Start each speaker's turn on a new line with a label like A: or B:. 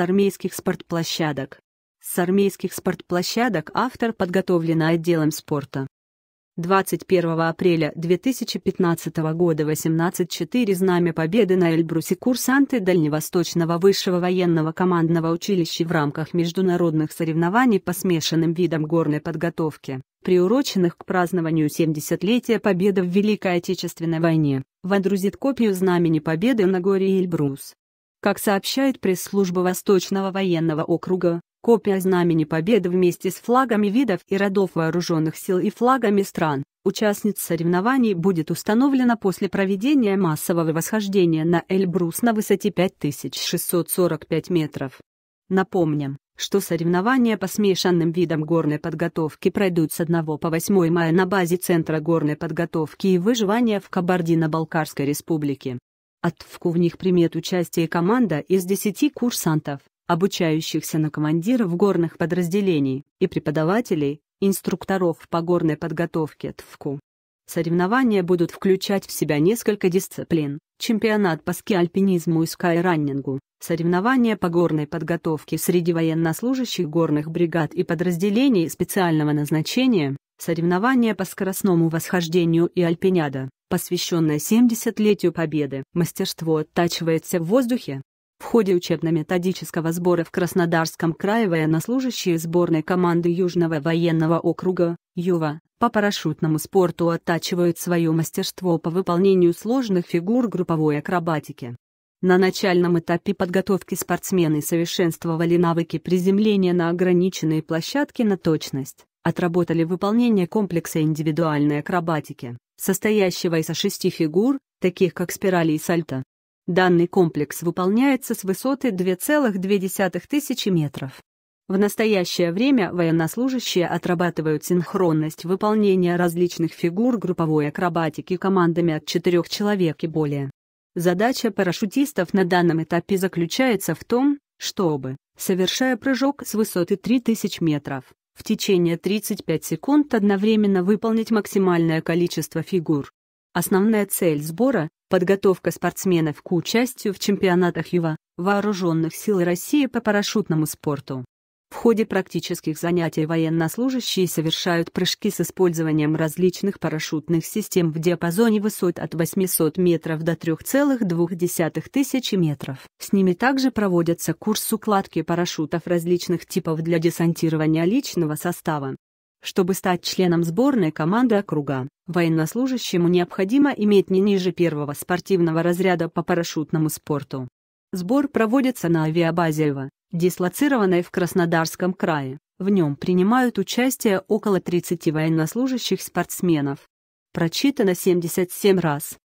A: армейских спортплощадок. С армейских спортплощадок автор подготовлена отделом спорта. 21 апреля 2015 года 18.4 Знамя Победы на Эльбрусе курсанты Дальневосточного высшего военного командного училища в рамках международных соревнований по смешанным видам горной подготовки, приуроченных к празднованию 70-летия Победы в Великой Отечественной войне, водрузит копию Знамени Победы на горе Эльбрус. Как сообщает пресс-служба Восточного военного округа, Копия Знамени Победы вместе с флагами видов и родов вооруженных сил и флагами стран, участниц соревнований будет установлена после проведения массового восхождения на Эльбрус на высоте 5645 метров. Напомним, что соревнования по смешанным видам горной подготовки пройдут с 1 по 8 мая на базе Центра горной подготовки и выживания в Кабардино-Балкарской республике. От ВКУ в них примет участие команда из 10 курсантов, обучающихся на командиров горных подразделений, и преподавателей, инструкторов по горной подготовке ТФКУ. Соревнования будут включать в себя несколько дисциплин, чемпионат по ски-альпинизму и скайраннингу, соревнования по горной подготовке среди военнослужащих горных бригад и подразделений специального назначения, соревнования по скоростному восхождению и альпиняда, посвященное 70-летию Победы. Мастерство оттачивается в воздухе, в ходе учебно-методического сбора в Краснодарском крае военнослужащие сборной команды Южного военного округа, ЮВА, по парашютному спорту оттачивают свое мастерство по выполнению сложных фигур групповой акробатики. На начальном этапе подготовки спортсмены совершенствовали навыки приземления на ограниченные площадки на точность, отработали выполнение комплекса индивидуальной акробатики, состоящего из шести фигур, таких как спирали и сальто. Данный комплекс выполняется с высоты 2,2 тысячи метров. В настоящее время военнослужащие отрабатывают синхронность выполнения различных фигур групповой акробатики командами от четырех человек и более. Задача парашютистов на данном этапе заключается в том, чтобы, совершая прыжок с высоты 3000 метров, в течение 35 секунд одновременно выполнить максимальное количество фигур. Основная цель сбора Подготовка спортсменов к участию в чемпионатах ЮВА, Вооруженных сил России по парашютному спорту. В ходе практических занятий военнослужащие совершают прыжки с использованием различных парашютных систем в диапазоне высот от 800 метров до 3,2 тысячи метров. С ними также проводятся курс укладки парашютов различных типов для десантирования личного состава. Чтобы стать членом сборной команды округа, военнослужащему необходимо иметь не ниже первого спортивного разряда по парашютному спорту. Сбор проводится на авиабазе Льва, дислоцированной в Краснодарском крае. В нем принимают участие около 30 военнослужащих спортсменов. Прочитано 77 раз.